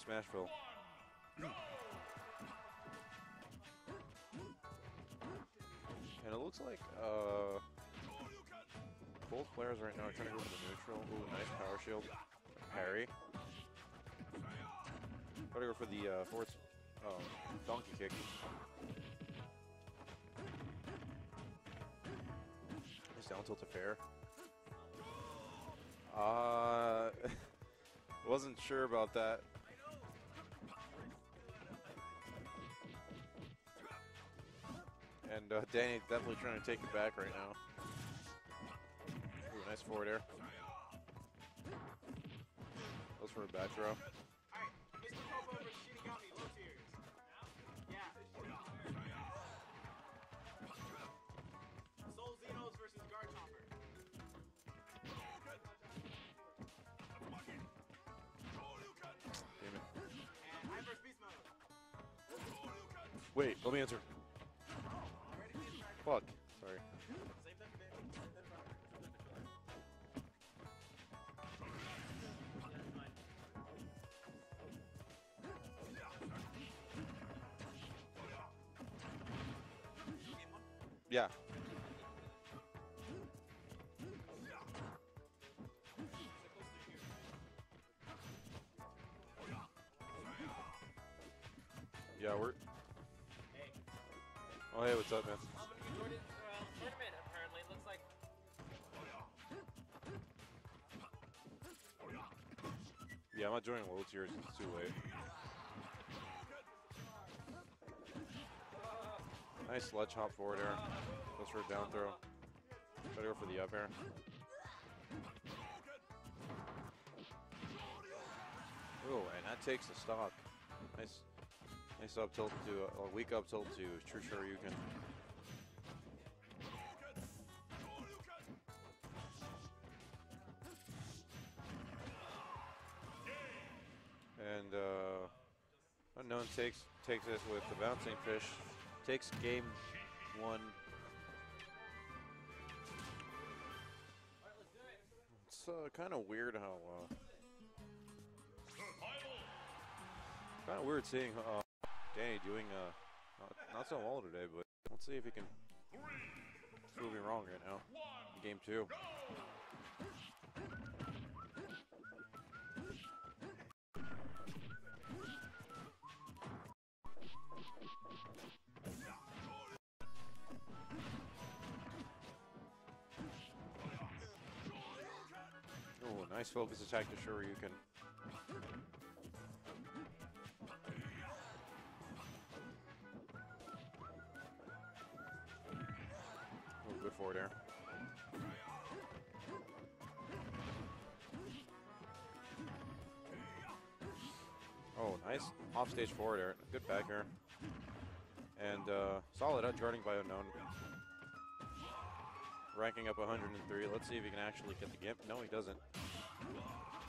Smashville. And it looks like uh, both players right now are trying to go for the neutral. Ooh, nice power shield. Parry. Gotta go for the uh, oh, donkey kick. Nice down tilt to fair. Uh, wasn't sure about that. And uh, Danny definitely trying to take it back right now. Ooh, nice forward air. Goes for a back throw. Wait, let me versus Yeah. Here. Yeah, we're. Hey, Oh, hey, what's up, man? Well, tournament apparently looks like Yeah, I'm not joining low tiers. It's too late. Nice sledge hop forward air. Goes for a down throw. To go for the up air. Oh, and that takes the stock. Nice, nice up tilt to a, a weak up tilt to True Shoryuken. And uh, unknown takes takes it with the bouncing fish. Takes game one. It's uh, kind of weird how. Uh, kind of weird seeing uh, Danny doing uh, not, not so well today, but let's see if he can prove me wrong right now. Game two. Oh, nice focus attack to Shoryuken. Oh, good forward air. Oh, nice offstage forward air. Good back air. And uh, solid up guarding by Unknown. Ranking up 103. Let's see if he can actually get the gimp. No, he doesn't.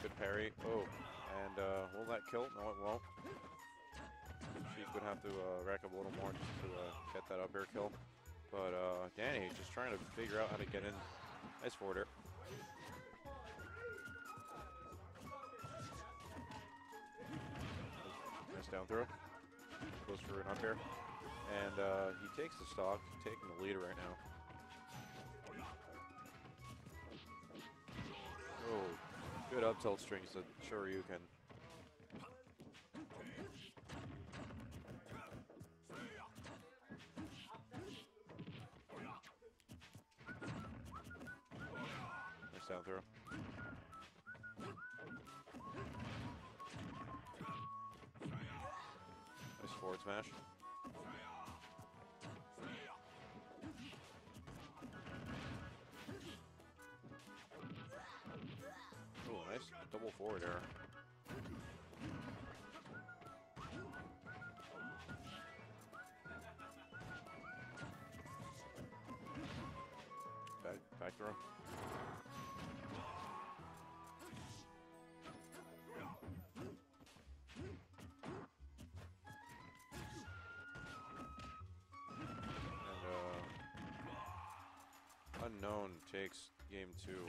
Good parry. Oh, and uh, will that kill? No, it won't. Sheik would have to uh, rack up a little more just to uh, get that up air kill. But uh, Danny just trying to figure out how to get in. Nice forward air. Nice down throw. Goes for an up air. And uh, he takes the stock, taking the lead right now. Good up tilt strings to Shoryuken. Nice down throw. Nice forward smash. Double forward air. Back, back throw. Uh, unknown takes game two.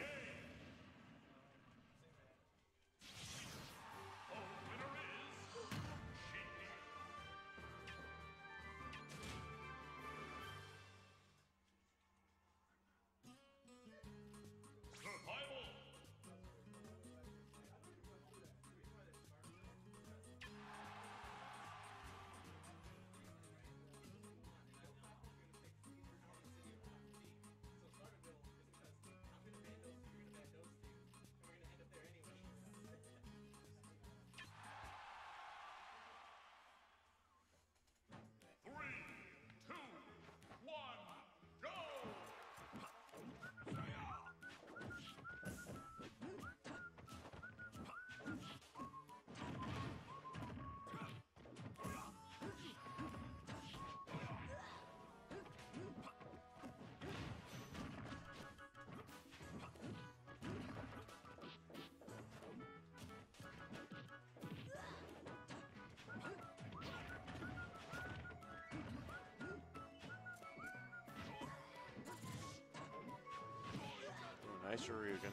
Nice Shoryuken.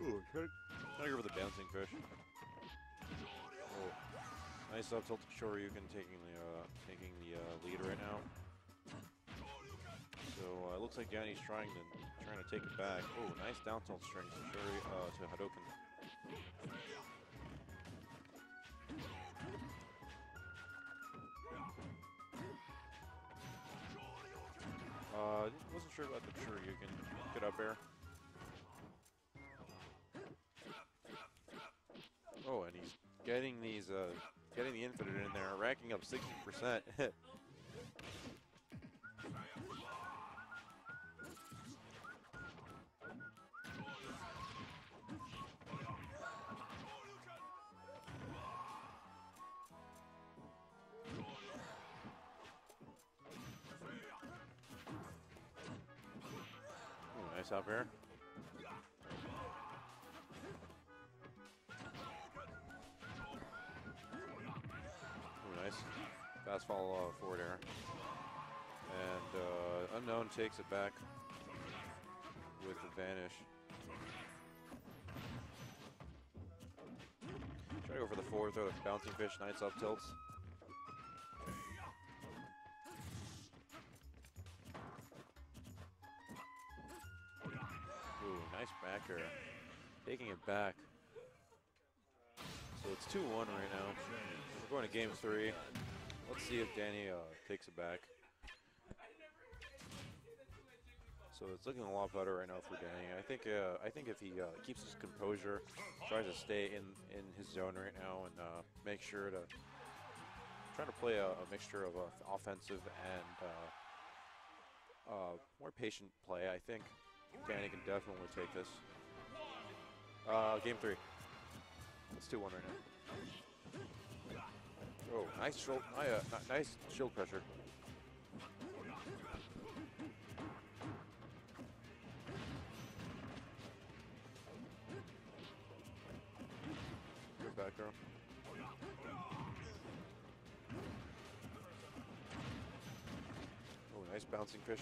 Ooh, try to go for the bouncing fish. Oh, nice up tilt Shoryuken taking the uh, taking the uh, lead right now. So uh, it looks like Yanni's trying to trying to take it back. Oh, nice down tilt string to Shuri uh, to Hadoken. Uh, wasn't sure about the Shoryuken. Good up air. Oh, and he's getting these, uh, getting the infinite in there, racking up 60%. nice air. Ooh, nice. Fast follow uh, forward air. And uh, Unknown takes it back with the vanish. Try to go for the forward throw, the bouncing fish, nice up tilts. Nice back air. Taking it back. So it's 2-1 right now. We're going to game three. Let's see if Danny uh, takes it back. So it's looking a lot better right now for Danny. I think uh, I think if he uh, keeps his composure, tries to stay in, in his zone right now, and uh, make sure to try to play a, a mixture of uh, offensive and uh, uh, more patient play, I think Danny can definitely take this. Uh, game three. It's 2 1 right now. Oh, nice shield, uh, nice shield pressure. Good back throw. Oh, nice bouncing fish.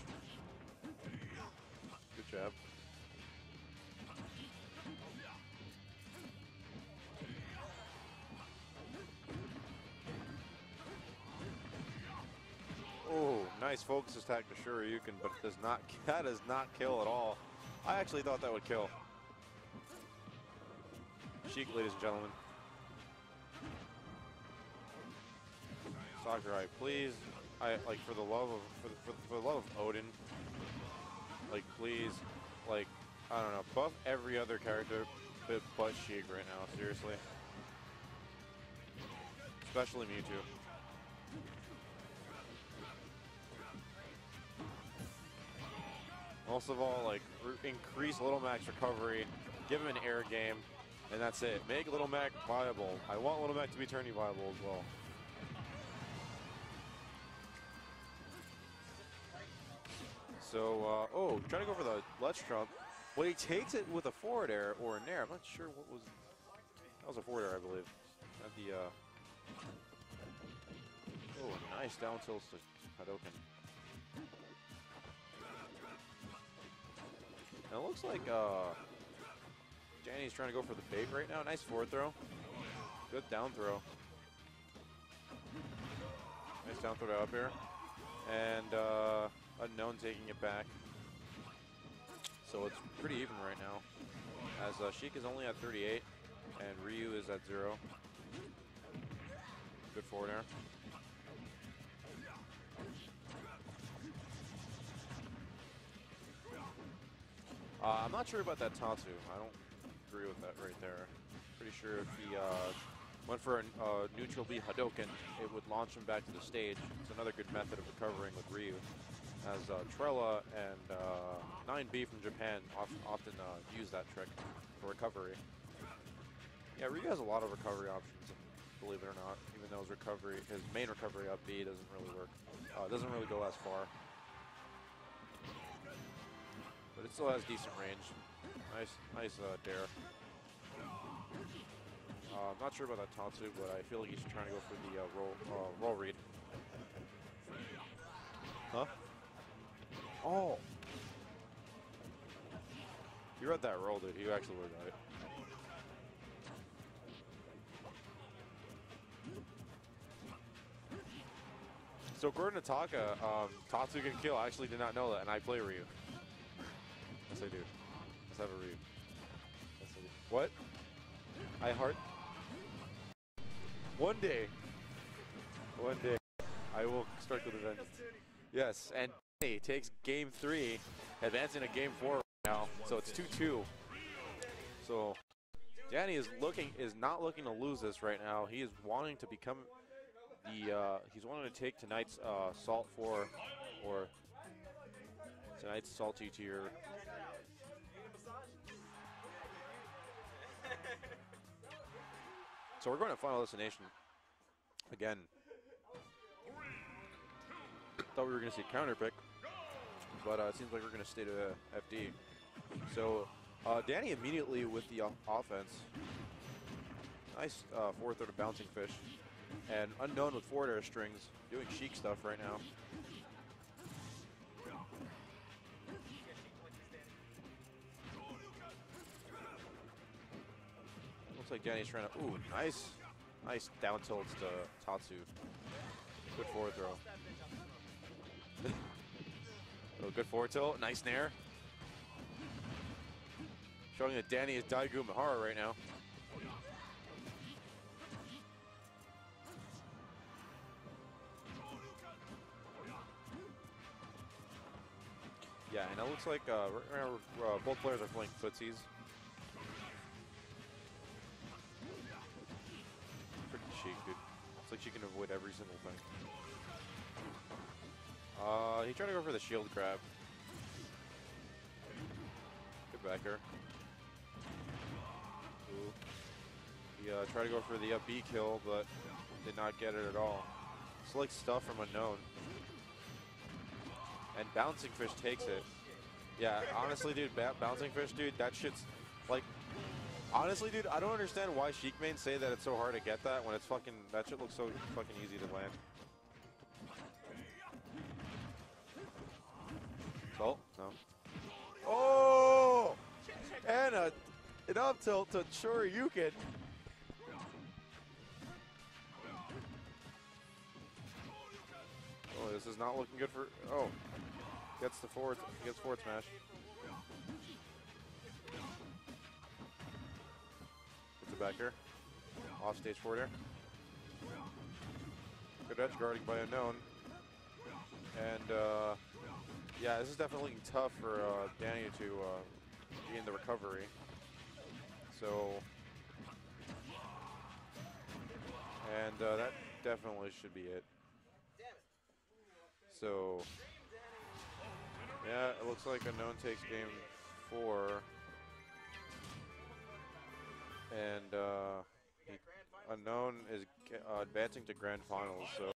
Oh, nice focus attack to Shoryuken, but it does not that does not kill at all. I actually thought that would kill. Sheik, ladies and gentlemen. Sakurai, please, I like for the love of for the, for, for the love of Odin, like please, like I don't know, buff every other character but, but Sheik right now, seriously. Especially Mewtwo. Most of all, like increase Little Mac's recovery, give him an air game, and that's it. Make Little Mac viable. I want Little Mac to be tourney viable as well. So, uh, oh, trying to go for the Let's Trump. Well, he takes it with a forward air or an air. I'm not sure what was. That was a forward air, I believe. At the. Uh, oh, nice down tilt to Hadoken. And it looks like uh, Danny's trying to go for the bait right now. Nice forward throw. Good down throw. Nice down throw to up here. And uh, Unknown taking it back. So it's pretty even right now. As uh, Sheik is only at 38 and Ryu is at 0. Good forward air. Uh, I'm not sure about that Tatsu. I don't agree with that right there. Pretty sure if he uh, went for a uh, neutral B Hadoken, it would launch him back to the stage. It's another good method of recovering with Ryu. As uh, Trella and uh, 9B from Japan often, uh, use that trick for recovery. Yeah, Ryu has a lot of recovery options, believe it or not. Even though his recovery, his main recovery up B doesn't really work. Uh, doesn't really go as far but it still has decent range. Nice, nice uh, dare. Uh, I'm not sure about that Tatsu, but I feel like he's trying to go for the uh, roll, uh, roll read. Oh! You read that roll, dude. You actually got it. So Gordon Ataka, um, Tatsu can kill. I actually did not know that, and I play Ryu. Yes, I do. Let's have a Ryu. Yes, I do. What? I heart. One day. One day. I will strike with a vengeance. Yes, and Danny takes game three, advancing to game four right now. So it's 2-2. So Danny is looking is not looking to lose this right now. He is wanting to become the uh, he's wanting to take tonight's uh, salt four or tonight's salty tier. So we're going to final destination again. Thought we were going to see counter pick, but uh, it seems like we're going to stay to uh, FD. So uh, Danny immediately with the offense. Nice uh, forward throw to bouncing fish. And unknown with forward air strings, doing Sheik stuff right now. Looks like Danny's trying to. Ooh, nice, nice down tilts to Tatsu. Good forward throw. oh, good forward tilt. Nice nair. Showing that Danny is Daigo Umehara right now. Yeah, and it looks like uh, uh, both players are playing footsies. Pretty chic, dude. It's like she can avoid every single thing. Uh, he tried to go for the shield grab. Good backer. Ooh. He uh, tried to go for the up B kill, but did not get it at all. Slick stuff from Unknown. And Bouncing Fish takes it. Yeah, honestly, dude, Bouncing Fish, dude, that shit's like. Honestly, dude, I don't understand why Sheik mains say that it's so hard to get that when it's fucking. That shit looks so fucking easy to land. An up tilt to Shoryuken. Oh, this is not looking good for. Oh, gets the forward. Gets forward smash. Gets it back here. Off stage forward air. Good edge guarding by unknown. And uh, yeah, this is definitely tough for uh, Danny to uh, gain the recovery. So, and uh, that definitely should be it. So, yeah, it looks like Unknown takes game four. And uh, Unknown is uh, advancing to grand finals. So.